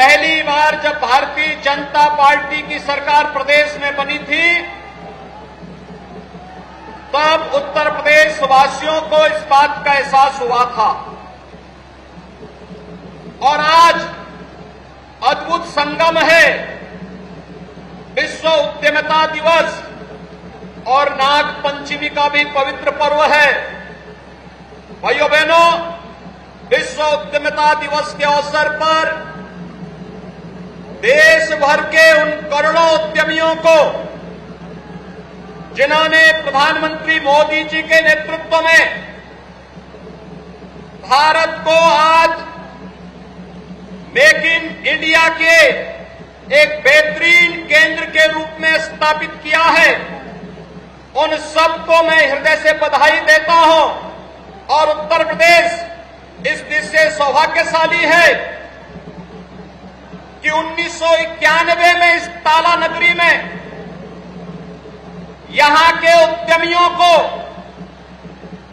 पहली बार जब भारतीय जनता पार्टी की सरकार प्रदेश में बनी थी, तब उत्तर प्रदेश वासियों को इस बात का एहसास हुआ था। और आज अद्भुत संगम है, विश्व उद्यमिता दिवस और नाग पंचमी का भी पवित्र पर्व है। भाइयों बहनों, विश्व उद्यमिता दिवस के अवसर पर देश भर के उन करोड़ों उद्यमियों को, जिन्होंने प्रधानमंत्री मोदी जी के नेतृत्व में भारत को आज मेक इन इंडिया के एक बेहतरीन केंद्र के रूप में स्थापित किया है, उन सबको मैं हृदय से बधाई देता हूँ। और उत्तर प्रदेश इस दिश सौभाग्यशाली है। कि उन्नीस सौ इक्यानवे में इस ताला नगरी में यहाँ के उद्यमियों को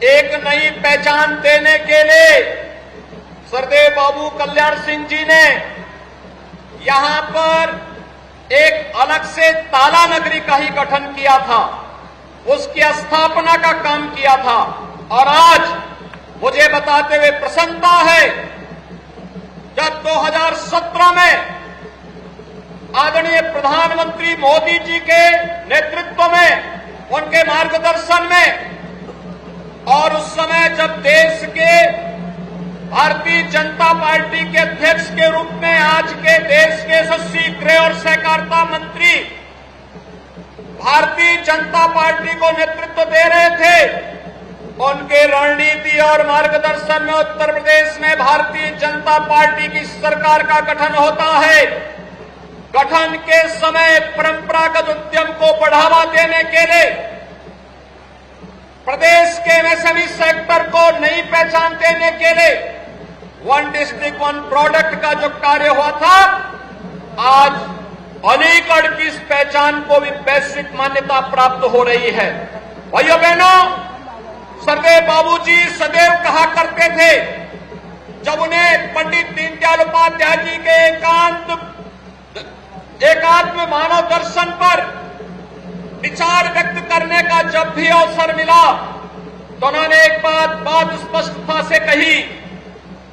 एक नई पहचान देने के लिए सरदेव बाबू कल्याण सिंह जी ने यहाँ पर एक अलग से ताला नगरी का ही गठन किया था, उसकी स्थापना का काम किया था। और आज मुझे बताते हुए प्रसन्नता है, जब 2017 में आदरणीय प्रधानमंत्री मोदी जी के नेतृत्व में, उनके मार्गदर्शन में, और उस समय जब देश के भारतीय जनता पार्टी के अध्यक्ष के रूप में आज के देश के यशस्वी गृह और सहकारिता मंत्री भारतीय जनता पार्टी को नेतृत्व दे रहे थे, उनके रणनीति और मार्गदर्शन में उत्तर प्रदेश में भारतीय जनता पार्टी की सरकार का गठन होता है। गठन के समय परंपरागत उद्यम को बढ़ावा देने के लिए प्रदेश के एमएसएमई सेक्टर को नई पहचान देने के लिए वन डिस्ट्रिक्ट, वन प्रोडक्ट का जो कार्य हुआ था, आज अलीगढ़ की इस पहचान को भी वैश्विक मान्यता प्राप्त हो रही है। भाइयों बहनों सरदेव बाबूजी सदैव कहा करते थे, जब उन्हें पंडित दीनदयाल उपाध्याय जी के एकांत एकात्म मानव दर्शन पर विचार व्यक्त करने का जब भी अवसर मिला तो उन्होंने एक बात बात स्पष्टता से कही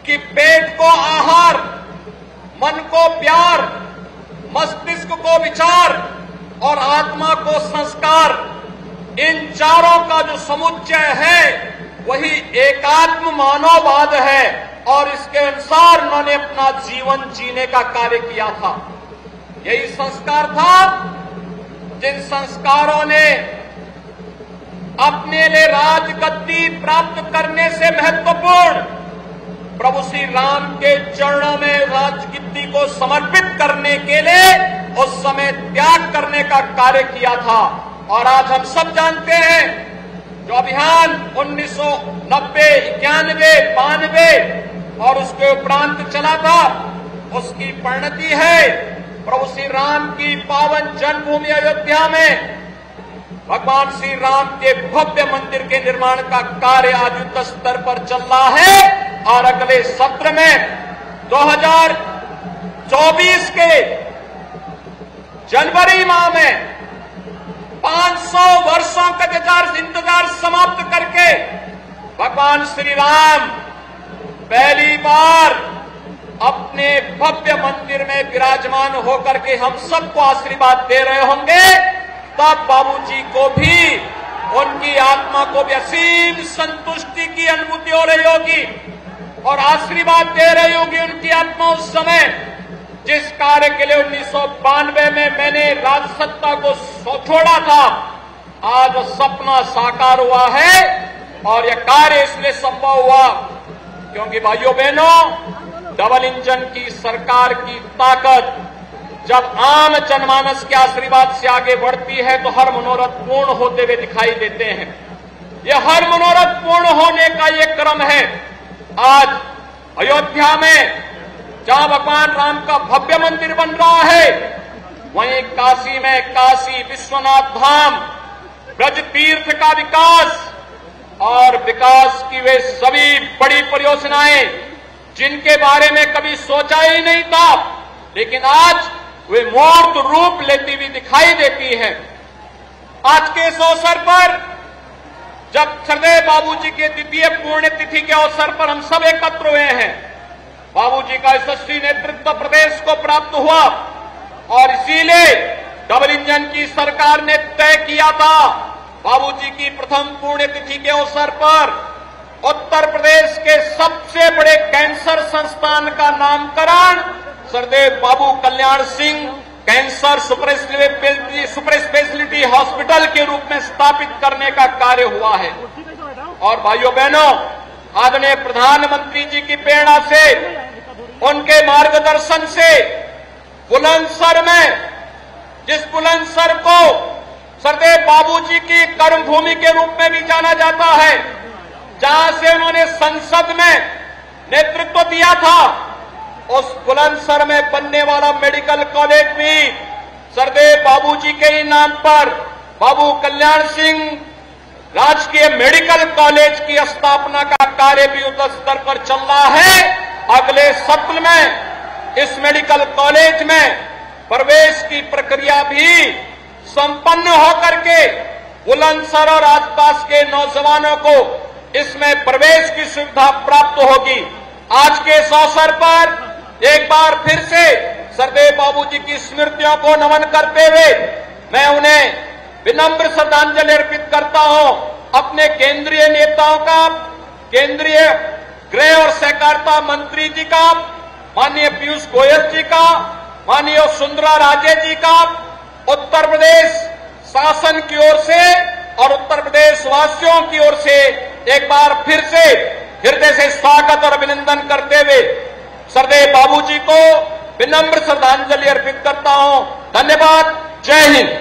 कि पेट को आहार, मन को प्यार, मस्तिष्क को विचार और आत्मा को संस्कार, इन चारों का जो समुच्चय है, वही एकात्म मानववाद है। और इसके अनुसार उन्होंने अपना जीवन जीने का कार्य किया था। यही संस्कार था जिन संस्कारों ने अपने लिए राजगद्दी प्राप्त करने से महत्वपूर्ण प्रभु श्री राम के चरणों में राजगद्दी को समर्पित करने के लिए उस समय त्याग करने का कार्य किया था। और आज हम सब जानते हैं जो अभियान 1990 इक्यानवे, बानवे और उसके उपरांत चला था, उसकी परिणति है। प्रभु श्री राम की पावन जन्मभूमि अयोध्या में भगवान श्री राम के भव्य मंदिर के निर्माण का कार्य आज युद्ध स्तर पर चल रहा है और अगले सत्र में 2024 के जनवरी माह में 500 वर्षों का इंतज़ार इंतज़ार समाप्त करके भगवान श्री राम पहली बार अपने भव्य मंदिर में विराजमान होकर के हम सबको आशीर्वाद दे रहे होंगे, तब बाबूजी को भी, उनकी आत्मा को भी असीम संतुष्टि की अनुभूति हो रही होगी और आशीर्वाद दे रही होगी उनकी आत्मा उस समय, जिस कार्य के लिए उन्नीस सौ बानवे में मैंने राजसत्ता को छोड़ा था, आज सपना साकार हुआ है और यह कार्य इसलिए संभव हुआ, क्योंकि भाइयों बहनों डबल इंजन की सरकार की ताकत, जब आम जनमानस के आशीर्वाद से आगे बढ़ती है तो हर मनोरथ पूर्ण होते हुए दिखाई देते हैं। यह हर मनोरथ पूर्ण होने का ये क्रम है। आज अयोध्या में जहाँ भगवान राम का भव्य मंदिर बन रहा है, वहीं काशी में काशी विश्वनाथ धाम ब्रज तीर्थ का विकास और विकास की वे सभी बड़ी परियोजनाएँ जिनके बारे में कभी सोचा ही नहीं था, लेकिन आज वे मूर्त रूप लेती हुई दिखाई देती है। आज के इस अवसर पर, जब सरदेव बाबूजी के द्वितीय पुण्यतिथि के अवसर पर हम सब एकत्र हुए हैं, बाबूजी का यशस्वी नेतृत्व प्रदेश को प्राप्त हुआ, और इसीलिए डबल इंजन की सरकार ने तय किया था, बाबूजी की प्रथम पुण्यतिथि के अवसर पर उत्तर प्रदेश के सबसे बड़े कैंसर संस्थान का नामकरण सरदेव Babu Kalyan Singh cancer super speciality hospital के रूप में स्थापित करने का कार्य हुआ है। और भाइयों बहनों, आदरणीय प्रधानमंत्री जी की प्रेरणा से, उनके मार्गदर्शन से बुलंदसर में, जिस बुलंदसर को सरदेव बाबूजी की कर्मभूमि के रूप में भी जाना जाता है जहाँ से उन्होंने संसद में नेतृत्व दिया था, उस बुलंदसर में बनने वाला मेडिकल कॉलेज भी सरदेव बाबूजी के ही नाम पर। बाबू कल्याण सिंह राजकीय मेडिकल कॉलेज की स्थापना का कार्य भी उच्च स्तर पर चल रहा है। अगले सत्र में इस मेडिकल कॉलेज में प्रवेश की प्रक्रिया भी संपन्न होकर के बुलंदसर और आसपास के नौजवानों को इसमें प्रवेश की सुविधा प्राप्त होगी। आज के इस अवसर पर एक बार फिर से सरदेव बाबू जी की स्मृतियों को नमन करते हुए मैं उन्हें विनम्र श्रद्धांजलि अर्पित करता हूँ। अपने केंद्रीय नेताओं का, केंद्रीय गृह और सहकारिता मंत्री जी का, माननीय पीयूष गोयल जी का, माननीय सुंदरा राजे जी का, उत्तर प्रदेश शासन की ओर से और उत्तर प्रदेश वासियों की ओर से एक बार फिर से हृदय से स्वागत और अभिनंदन करते हुए सरदेव बाबू जी को विनम्र श्रद्धांजलि अर्पित करता हूँ। धन्यवाद। जय हिंद।